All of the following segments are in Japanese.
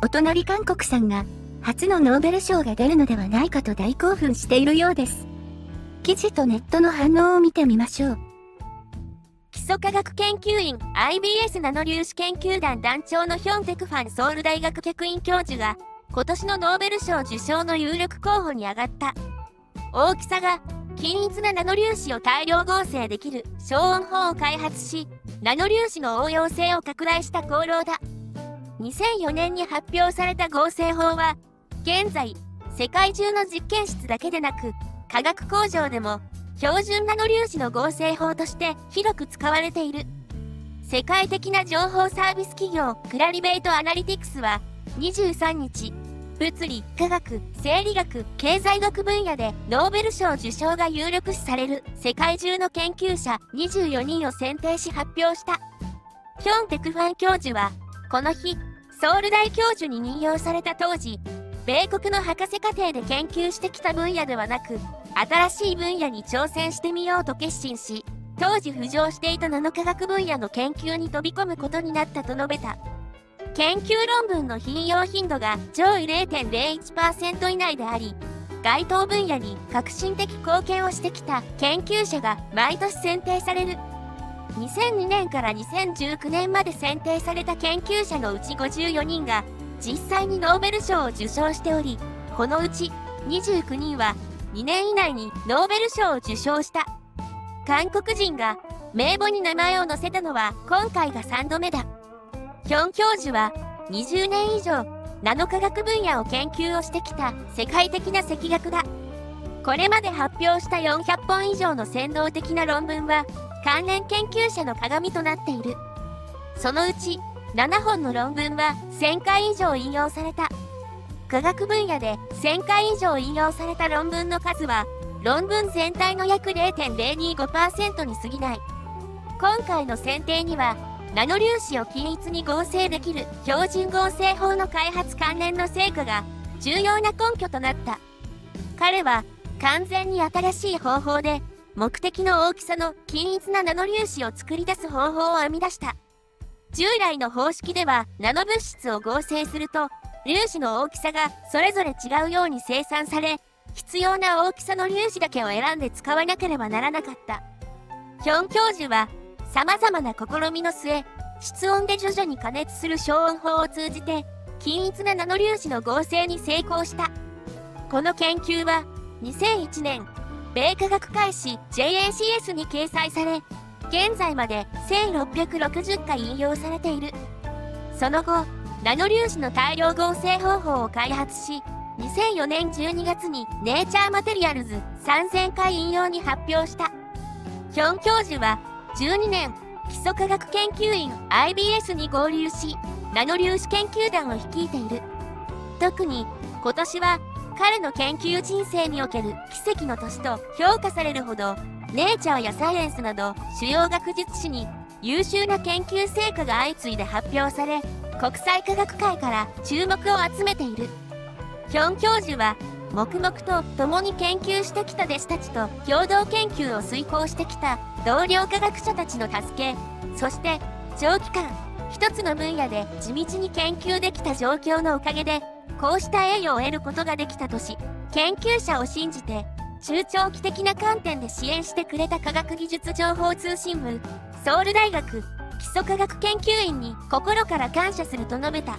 お隣韓国さんが初のノーベル賞が出るのではないかと大興奮しているようです。記事とネットの反応を見てみましょう。基礎科学研究院 IBS ナノ粒子研究団団長のヒョンテクファンソウル大学客員教授が今年のノーベル賞受賞の有力候補に挙がった。大きさが均一なナノ粒子を大量合成できる消音法を開発し、ナノ粒子の応用性を拡大した功労だ。2004年に発表された合成法は、現在、世界中の実験室だけでなく、化学工場でも、標準ナノ粒子の合成法として広く使われている。世界的な情報サービス企業、クラリベイトアナリティクスは、23日、物理、科学、生理学、経済学分野でノーベル賞受賞が有力視される世界中の研究者24人を選定し発表した。ヒョン・テクファン教授は、この日、ソウル大教授に任用された当時、米国の博士課程で研究してきた分野ではなく、新しい分野に挑戦してみようと決心し、当時浮上していたナノ科学分野の研究に飛び込むことになったと述べた。研究論文の引用頻度が上位0.01%以内であり、該当分野に革新的貢献をしてきた研究者が毎年選定される。2002年から2019年まで選定された研究者のうち54人が実際にノーベル賞を受賞しており、このうち29人は2年以内にノーベル賞を受賞した。韓国人が名簿に名前を載せたのは今回が3度目だ。ヒョン教授は20年以上ナノ科学分野を研究をしてきた世界的な赤学だ。これまで発表した400本以上の先導的な論文は関連研究者の鏡となっている。そのうち7本の論文は1000回以上引用された。科学分野で1000回以上引用された論文の数は論文全体の約0.025%に過ぎない。今回の選定にはナノ粒子を均一に合成できる標準合成法の開発関連の成果が重要な根拠となった。彼は完全に新しい方法で目的の大きさの均一なナノ粒子を作り出す方法を編み出した。従来の方式ではナノ物質を合成すると粒子の大きさがそれぞれ違うように生産され必要な大きさの粒子だけを選んで使わなければならなかった。ヒョン教授は様々な試みの末室温で徐々に加熱する消音法を通じて均一なナノ粒子の合成に成功した。この研究は2001年米科学会誌 JACS に掲載され、現在まで1660回引用されている。その後、ナノ粒子の大量合成方法を開発し、2004年12月にネイチャーマテリアルズ3000回引用に発表した。ヒョン教授は12年、基礎科学研究院 IBS に合流し、ナノ粒子研究団を率いている。特に、今年は彼の研究人生における奇跡の年と評価されるほど、ネイチャーやサイエンスなど主要学術誌に優秀な研究成果が相次いで発表され、国際科学界から注目を集めている。ヒョン教授は、黙々と共に研究してきた弟子たちと共同研究を遂行してきた同僚科学者たちの助け、そして長期間、一つの分野で地道に研究できた状況のおかげで、こうした栄誉を得ることができたとし、研究者を信じて、中長期的な観点で支援してくれた科学技術情報通信部、ソウル大学、基礎科学研究院に心から感謝すると述べた。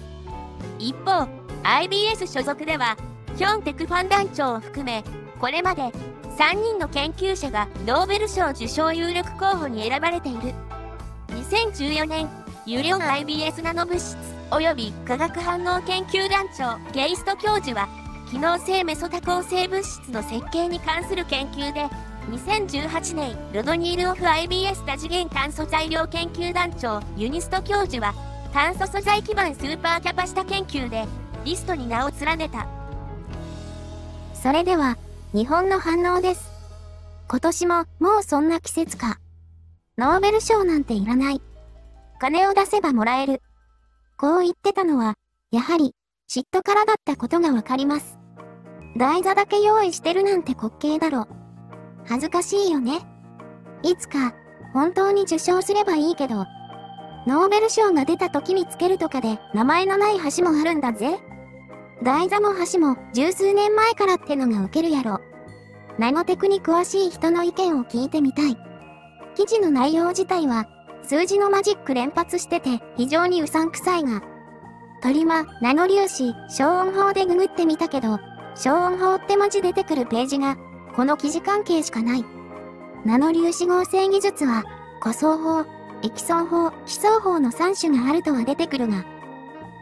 一方、IBS 所属では、ヒョンテクファン団長を含め、これまで3人の研究者がノーベル賞受賞有力候補に選ばれている。2014年、ユリオン IBS ナノ物質及び化学反応研究団長ゲイスト教授は機能性メソ多構成物質の設計に関する研究で2018年ロドニール・オフ IBS 多次元炭素材料研究団長ユニスト教授は炭素素材基盤スーパーキャパシタ研究でリストに名を連ねたそれでは日本の反応です今年ももうそんな季節かノーベル賞なんていらない金を出せばもらえるこう言ってたのは、やはり、嫉妬からだったことがわかります。台座だけ用意してるなんて滑稽だろ。恥ずかしいよね。いつか、本当に受賞すればいいけど、ノーベル賞が出た時につけるとかで名前のない橋もあるんだぜ。台座も橋も十数年前からってのがウケるやろ。ナノテクに詳しい人の意見を聞いてみたい。記事の内容自体は、数字のマジック連発してて非常にうさんくさいが、トリマ、ナノ粒子、消音法でググってみたけど、消音法って文字出てくるページが、この記事関係しかない。ナノ粒子合成技術は、個装法、エキソン法、基礎法の3種があるとは出てくるが、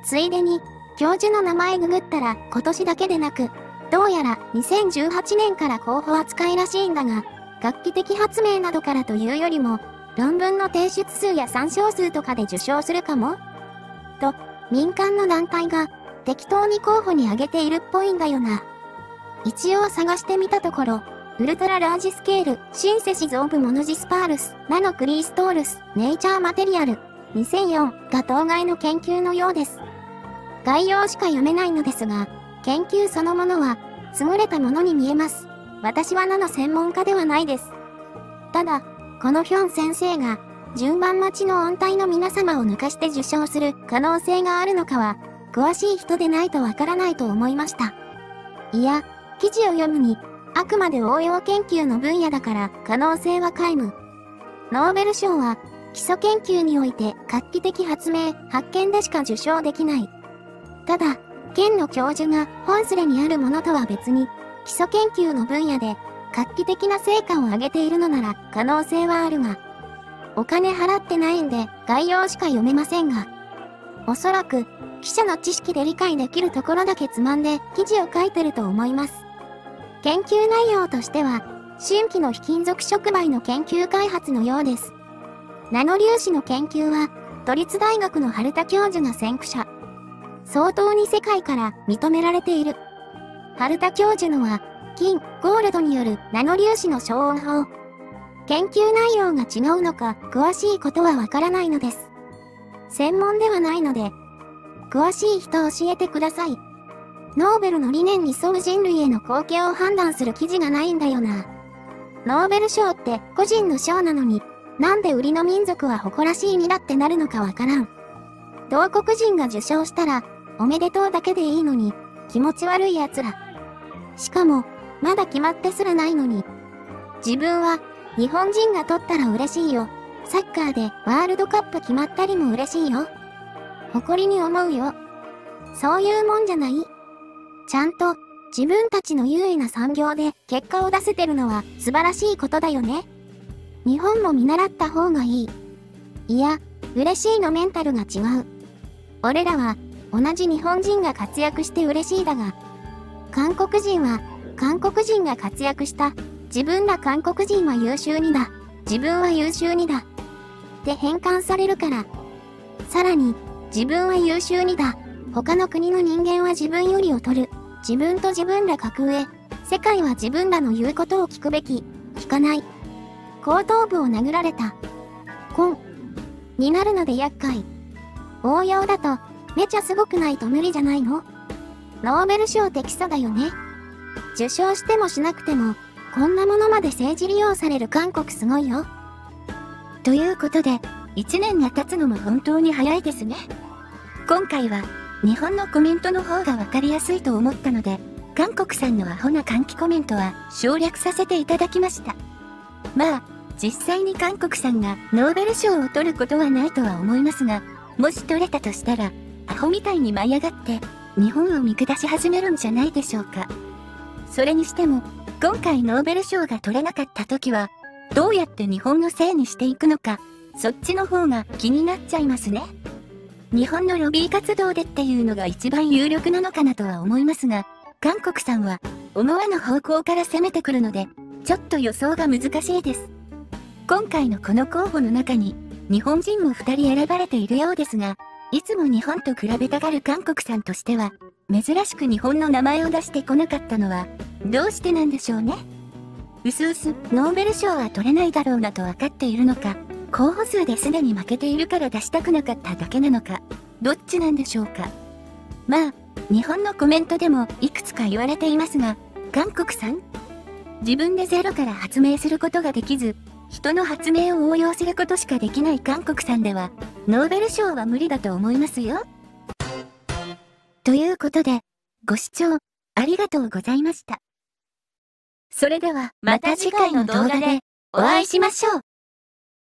ついでに、教授の名前ググったら今年だけでなく、どうやら2018年から候補扱いらしいんだが、楽器的発明などからというよりも、論文の提出数や参照数とかで受賞するかも？と、民間の団体が適当に候補に挙げているっぽいんだよな。一応探してみたところ、ウルトララージスケール、シンセシズオブモノジスパールス、ナノクリーストールス、ネイチャーマテリアル、2004が当該の研究のようです。概要しか読めないのですが、研究そのものは優れたものに見えます。私はナノ専門家ではないです。ただ、このヒョン先生が順番待ちの音体の皆様を抜かして受賞する可能性があるのかは、詳しい人でないとわからないと思いました。いや、記事を読むに、あくまで応用研究の分野だから可能性は皆無。ノーベル賞は、基礎研究において画期的発明、発見でしか受賞できない。ただ、県の教授が本スレにあるものとは別に、基礎研究の分野で画期的な成果を上げているのなら可能性はあるが、お金払ってないんで概要しか読めませんが、おそらく記者の知識で理解できるところだけつまんで記事を書いてると思います。研究内容としては、新規の非金属触媒の研究開発のようです。ナノ粒子の研究は、都立大学の春田教授が先駆者。相当に世界から認められている。春田教授のは、金、ゴールドによるナノ粒子の消音法。研究内容が違うのか、詳しいことはわからないのです。専門ではないので、詳しい人教えてください。ノーベルの理念に沿う人類への貢献を判断する記事がないんだよな。ノーベル賞って個人の賞なのに、なんで売りの民族は誇らしいにだってなるのかわからん。同国人が受賞したら、おめでとうだけでいいのに、気持ち悪い奴ら。しかも、まだ決まってすらないのに。自分は日本人が取ったら嬉しいよ。サッカーでワールドカップ決まったりも嬉しいよ。誇りに思うよ。そういうもんじゃないちゃんと自分たちの優位な産業で結果を出せてるのは素晴らしいことだよね。日本も見習った方がいい。いや、嬉しいのメンタルが違う。俺らは同じ日本人が活躍して嬉しいだが、韓国人は韓国人が活躍した自分ら韓国人は優秀にだ。自分は優秀にだ。って変換されるから。さらに、自分は優秀にだ。他の国の人間は自分より劣る。自分と自分ら格上。世界は自分らの言うことを聞くべき。聞かない。後頭部を殴られた。コン。になるので厄介。応用だと、めちゃすごくないと無理じゃないの？ノーベル賞って基礎だよね。受賞してもしなくても、こんなものまで政治利用される韓国すごいよ。ということで、1年が経つのも本当に早いですね。今回は、日本のコメントの方がわかりやすいと思ったので、韓国さんのアホな歓喜コメントは省略させていただきました。まあ、実際に韓国さんがノーベル賞を取ることはないとは思いますが、もし取れたとしたら、アホみたいに舞い上がって、日本を見下し始めるんじゃないでしょうか。それにしても、今回ノーベル賞が取れなかった時は、どうやって日本のせいにしていくのか、そっちの方が気になっちゃいますね。日本のロビー活動でっていうのが一番有力なのかなとは思いますが、韓国さんは思わぬ方向から攻めてくるので、ちょっと予想が難しいです。今回のこの候補の中に、日本人も2人選ばれているようですが、いつも日本と比べたがる韓国さんとしては、珍しく日本の名前を出してこなかったのは、どうしてなんでしょうね。うすうす、ノーベル賞は取れないだろうなと分かっているのか、候補数ですでに負けているから出したくなかっただけなのか、どっちなんでしょうか。まあ、日本のコメントでもいくつか言われていますが、韓国さん？自分でゼロから発明することができず、人の発明を応用することしかできない韓国さんでは、ノーベル賞は無理だと思いますよ。ということで、ご視聴ありがとうございました。それでは、また次回の動画でお会いしましょう。